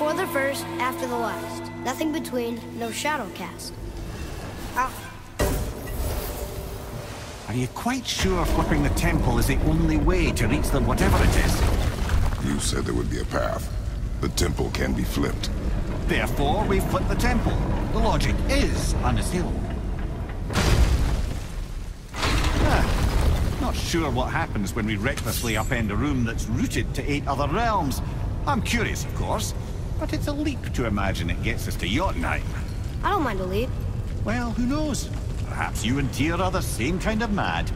Before the first, after the last. Nothing between, no shadow cast. Ow. Are you quite sure flipping the temple is the only way to reach them, whatever it is? You said there would be a path. The temple can be flipped. Therefore, we flip the temple. The logic is unassailable. Ah, not sure what happens when we recklessly upend a room that's rooted to eight other realms. I'm curious, of course, but it's a leap to imagine it gets us to Jotunheim. I don't mind a leap. Well, who knows? Perhaps you and Tyr are the same kind of mad.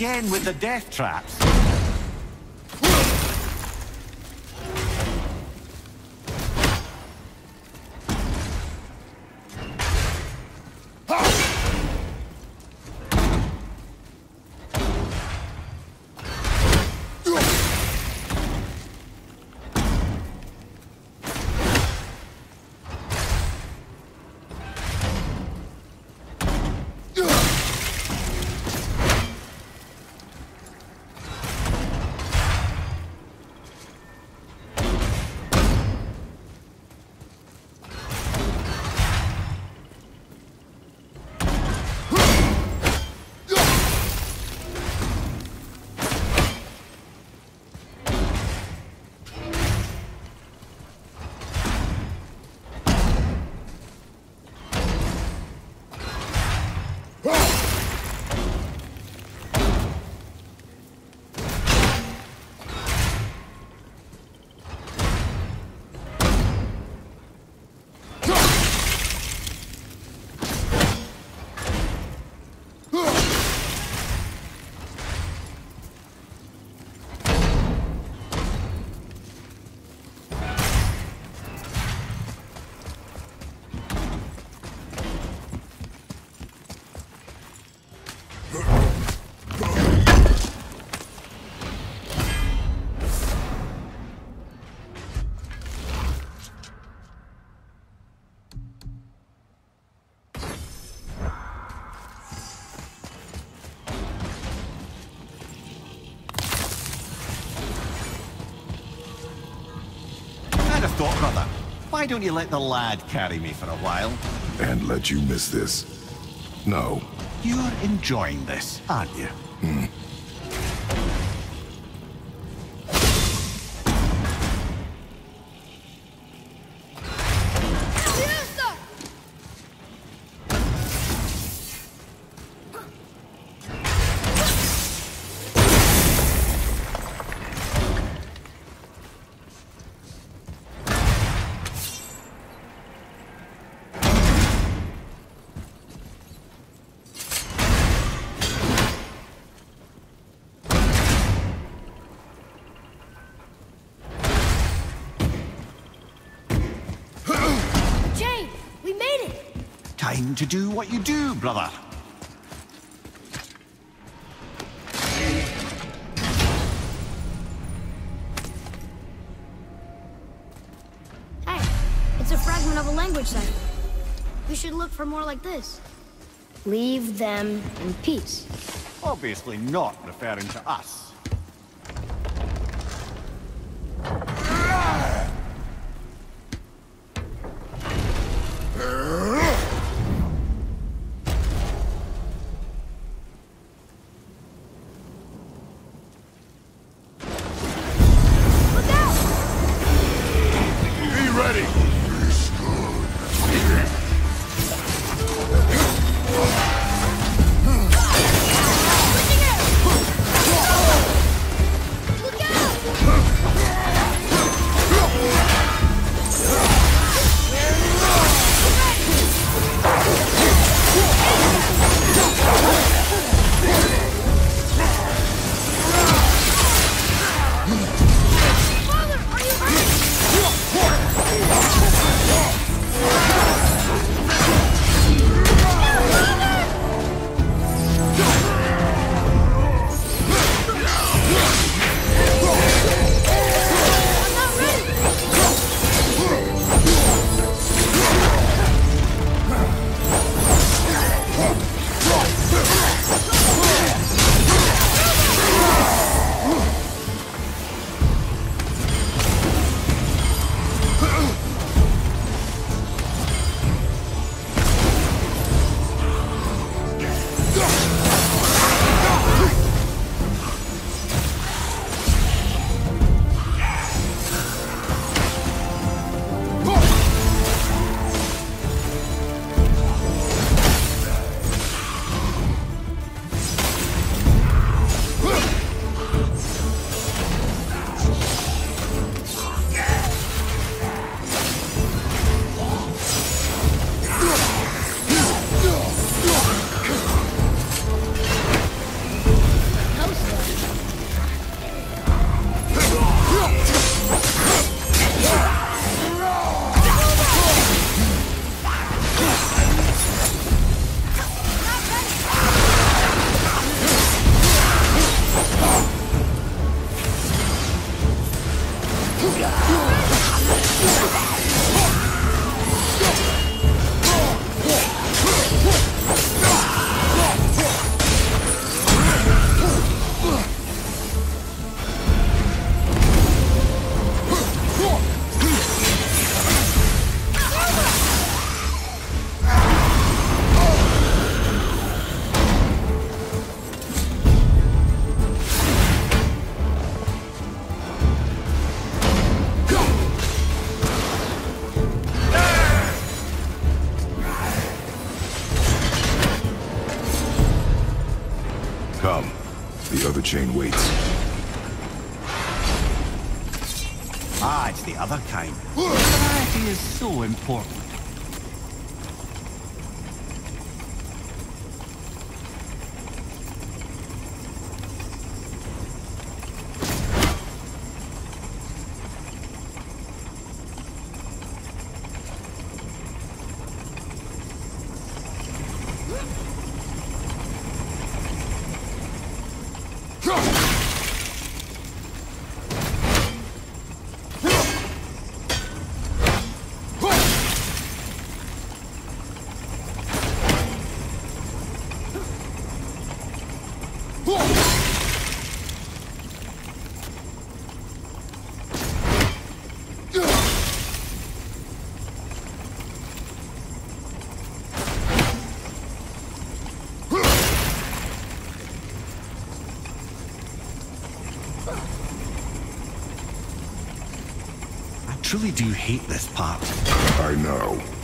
Again with the death traps. Thought, brother. Why don't you let the lad carry me for a while? And let you miss this? No. You're enjoying this, aren't you? Hmm. What you do, brother. Hey, it's a fragment of a language cipher. We should look for more like this. Leave them in peace. Obviously not referring to us. Father, The other chain waits. Ah, it's the other kind. Variety is so important. Truly do hate this part. I know.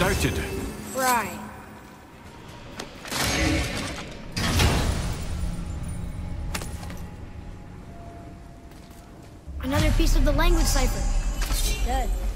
Doubted. Right. Another piece of the language cipher. Good.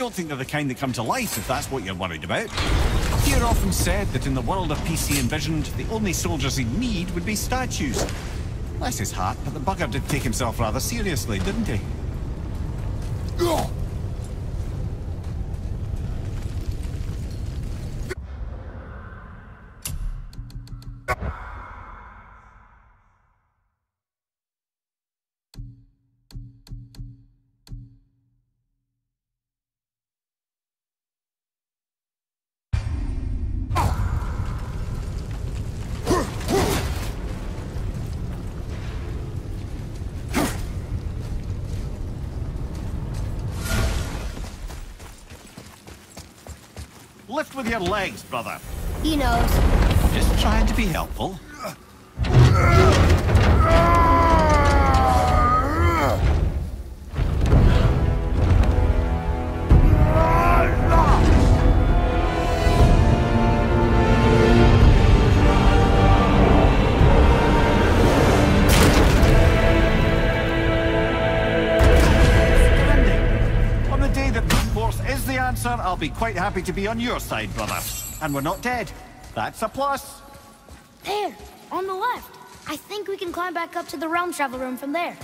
Don't think they're the kind that come to life, if that's what you're worried about. Tyr often said that in the world of PC envisioned, the only soldiers he'd need would be statues. Bless his heart, but the bugger did take himself rather seriously, didn't he? Lift with your legs, brother. He knows. Just trying to be helpful. Be quite happy to be on your side, brother. And we're not dead. That's a plus. There, on the left. I think we can climb back up to the realm travel room from there.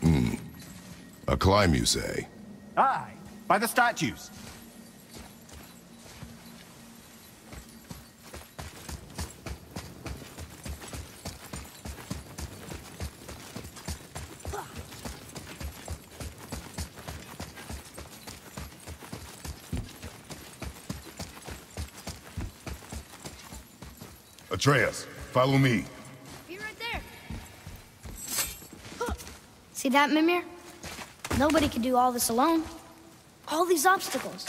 Hmm. A climb, you say? Aye, by the statues. Atreus, follow me. Be right there. See that, Mimir? Nobody can do all this alone. All these obstacles.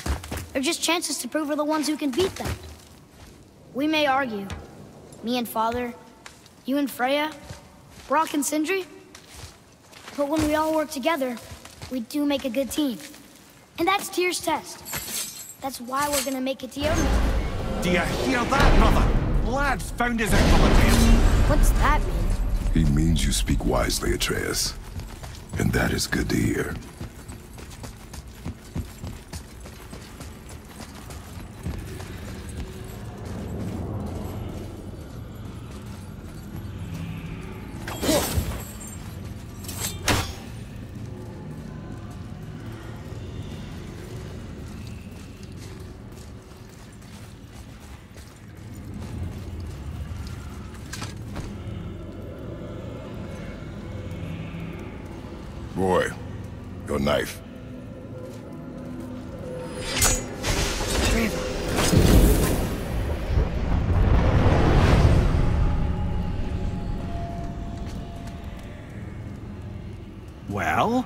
They're just chances to prove we're the ones who can beat them. We may argue. Me and Father, you and Freya, Brok and Sindri. But when we all work together, we do make a good team. And that's Tyr's test. That's why we're gonna make it to Jotunheim. Do you hear that, brother? Lad's found his equilibrium. What's that mean? He means you speak wisely, Atreus. And that is good to hear. Your knife. Well,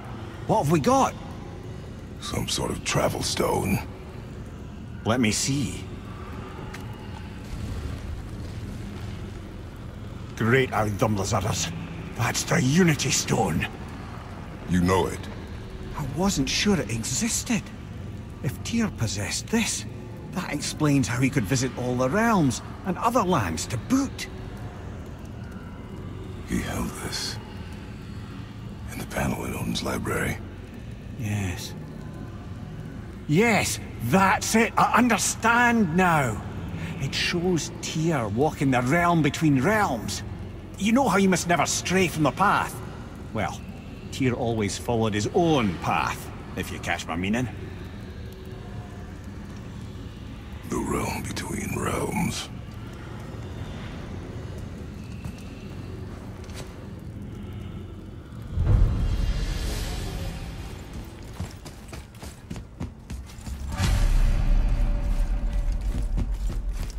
what have we got? Some sort of travel stone. Let me see. Great Audhumla's arse. That's the Unity Stone. You know it. I wasn't sure it existed. If Tyr possessed this, that explains how he could visit all the realms and other lands to boot. He held this. In the panel in Odin's library. Yes. Yes, that's it. I understand now. It shows Tyr walking the realm between realms. You know how you must never stray from the path? Well, Tyr always followed his own path, if you catch my meaning. The realm between realms.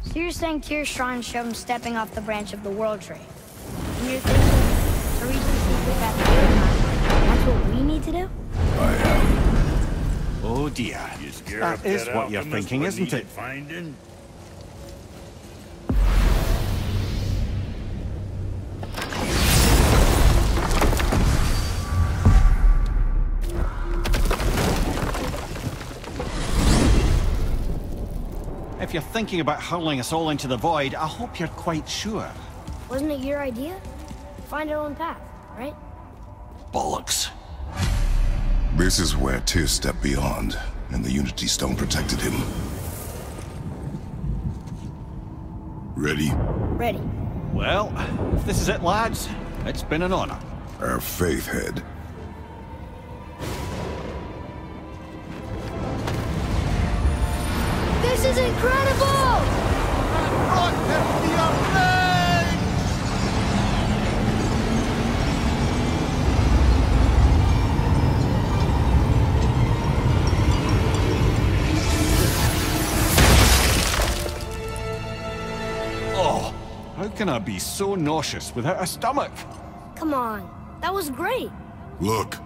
So you're saying Tyr's shrine showed him stepping off the branch of the World Tree. And you're thinking to reach the secret path to Jotunheim, that's to do? I am. Oh dear. That is that what you're thinking, isn't it? Finding? If you're thinking about hurling us all into the void, I hope you're quite sure. Wasn't it your idea? Find our own path, right? Bollocks. This is where Tyr stepped beyond, and the Unity Stone protected him. Ready? Ready. Well, if this is it, lads, it's been an honor. Our faith head. This is incredible! Can I be so nauseous without a stomach? Come on. That was great. Look,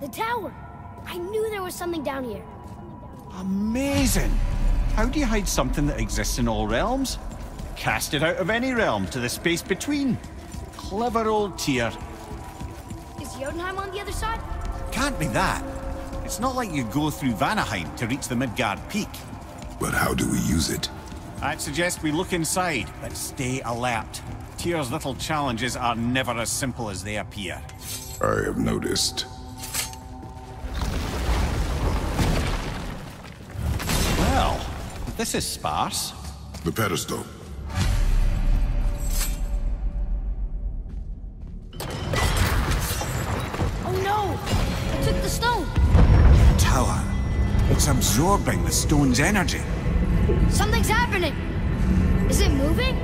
The tower. I knew there was something down here. Amazing! How do you hide something that exists in all realms? Cast it out of any realm to the space between. Clever old Tyr. Is Jotunheim on the other side? Can't be that. It's not like you go through Vanaheim to reach the Midgard Peak. but how do we use it? I'd suggest we look inside, but stay alert. Tyr's little challenges are never as simple as they appear. I have noticed. Well, this is sparse. The pedestal. Oh no! I took the stone! Tower. It's absorbing the stone's energy. Something's happening! Is it moving?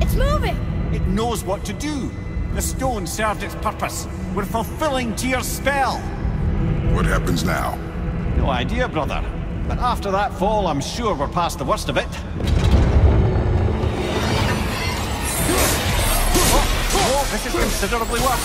It's moving! It knows what to do. The stone served its purpose. We're fulfilling Tyr's spell. What happens now? No idea, brother. But after that fall, I'm sure we're past the worst of it. Oh, oh, this is considerably worse.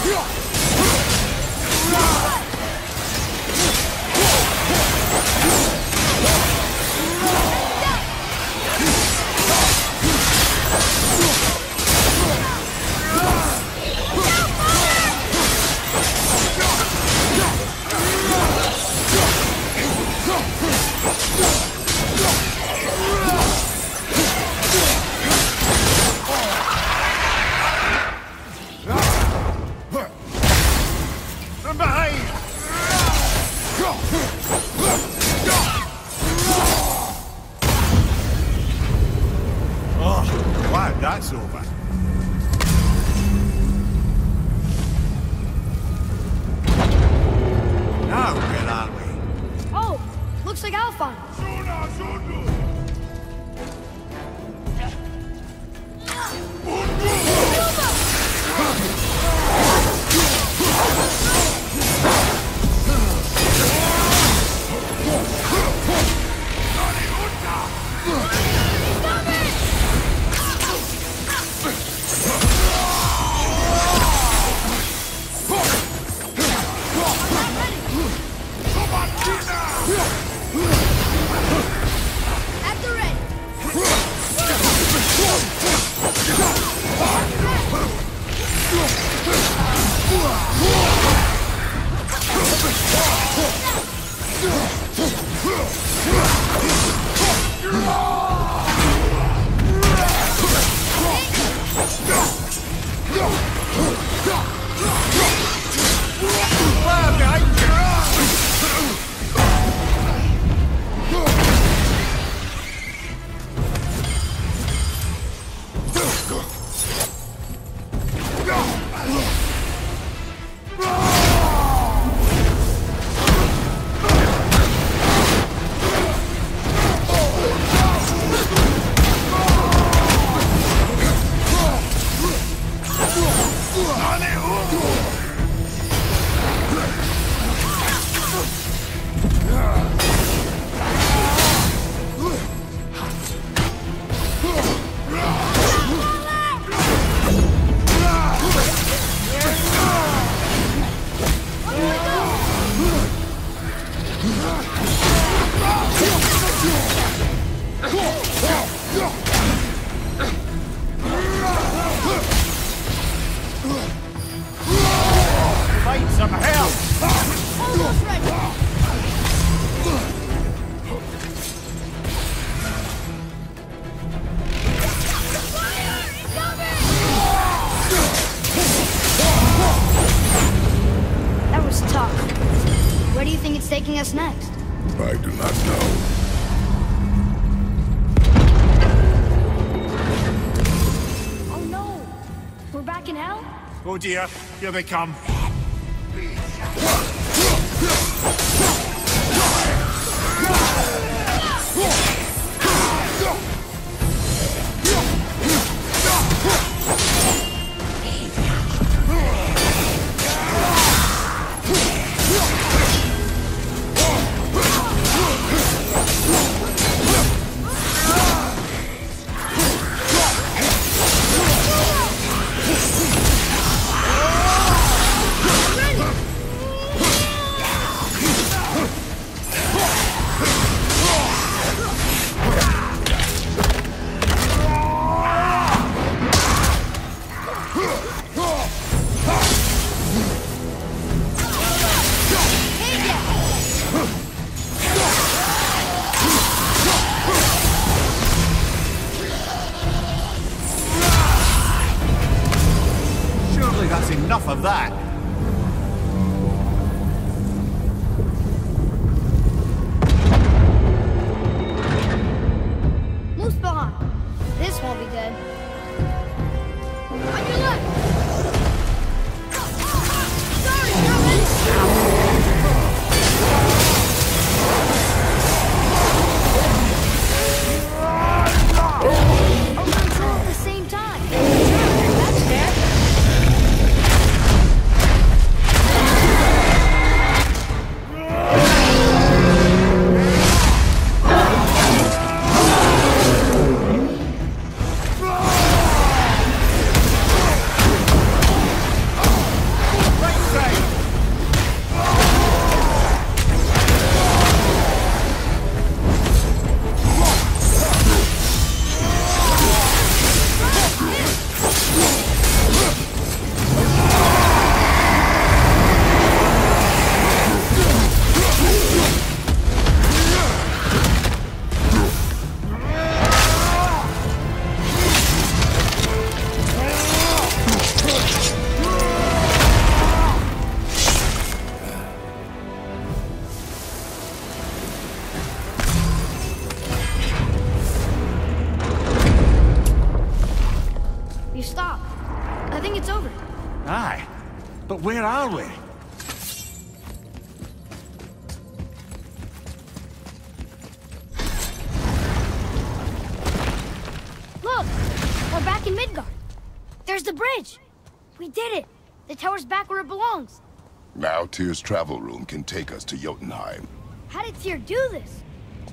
Where do you think it's taking us next? I do not know. Oh no! We're back in hell? Oh dear, here they come. That. Tyr's travel room can take us to Jotunheim. How did Tyr do this?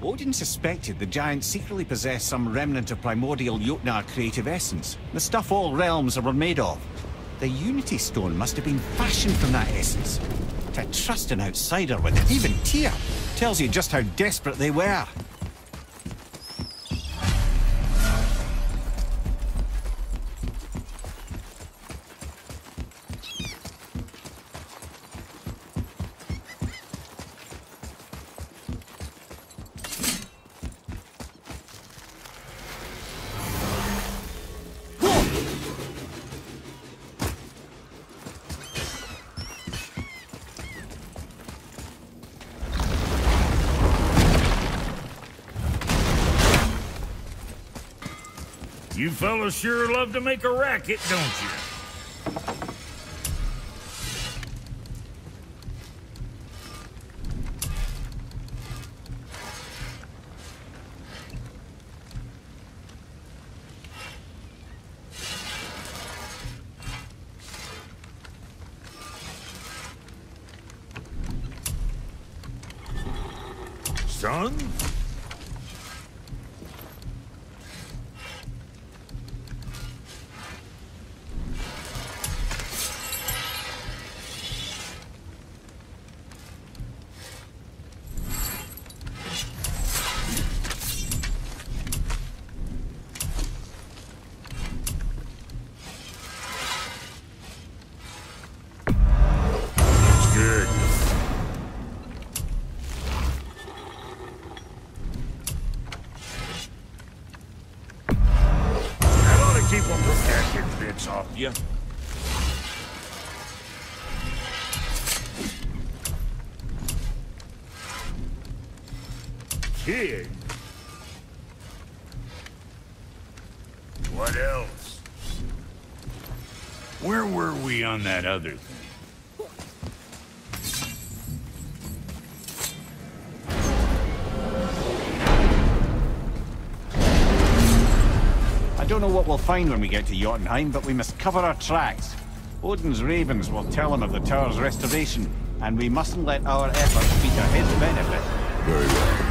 Odin suspected the giants secretly possessed some remnant of primordial Jotnar creative essence, the stuff all realms were made of. The Unity Stone must have been fashioned from that essence. To trust an outsider with it, even Tyr, tells you just how desperate they were. Fellas sure love to make a racket, don't you? Son? That other thing? I don't know what we'll find when we get to Jotunheim, but we must cover our tracks. Odin's ravens will tell him of the tower's restoration, and we mustn't let our efforts be to his benefit. Very well.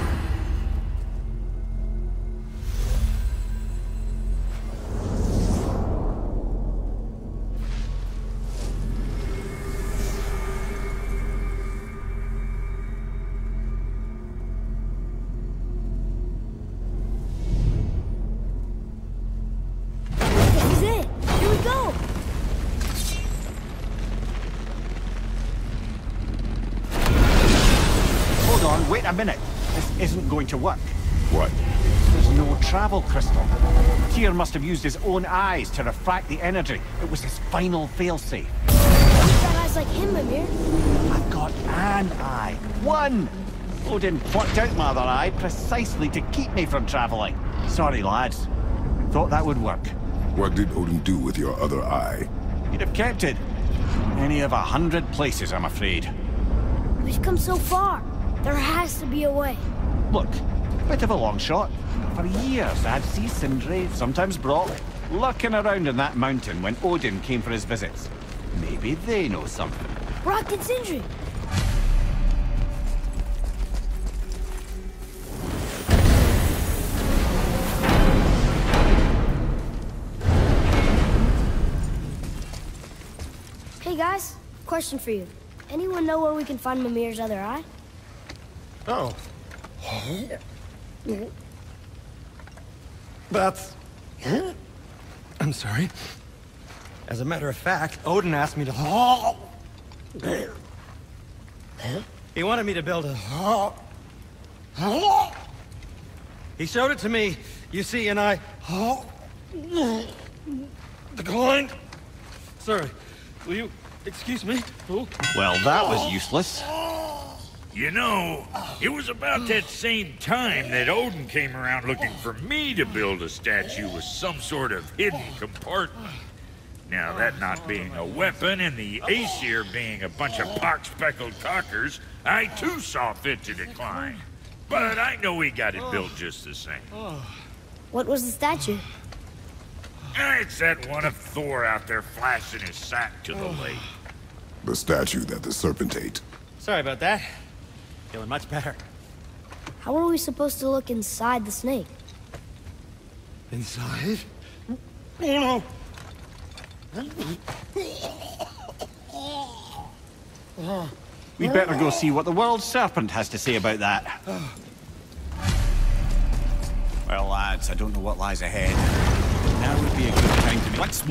Going to work. What? There's no travel crystal. Tyr must have used his own eyes to refract the energy. It was his final failsafe. You've got eyes like him, Mimir. I've got an eye. One! Oh, Odin plucked out my other eye precisely to keep me from travelling. Sorry, lads. Thought that would work. What did Odin do with your other eye? He'd have kept it. Any of a hundred places, I'm afraid. We've come so far. There has to be a way. Look, bit of a long shot. For years, I'd see Sindri, sometimes Brok, lurking around in that mountain when Odin came for his visits. Maybe they know something. Brok and Sindri. Hey guys, question for you. Anyone know where we can find Mimir's other eye? Oh. That's... I'm sorry. As a matter of fact, Odin asked me to... He wanted me to build a... He showed it to me, you see, and I... Declined. Sorry. Will you excuse me? Well, that was useless. You know, it was about that same time that Odin came around looking for me to build a statue with some sort of hidden compartment. Now, that not being a weapon and the Aesir being a bunch of pock-speckled cockers, I too saw fit to decline. But I know we got it built just the same. What was the statue? Ah, It's that one of Thor out there flashing his sack to the lake. The statue that the serpent ate. Sorry about that. Feeling much better. How are we supposed to look inside the snake? Inside? Oh no! We better go see what the world serpent has to say about that. Well, lads, I don't know what lies ahead. Now would be a good time to... Let's